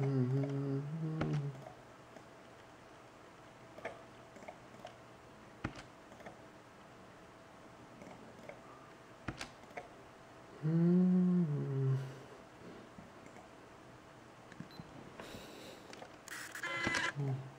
Mm-hmm. mm-hmm. mm-hmm. mm-hmm.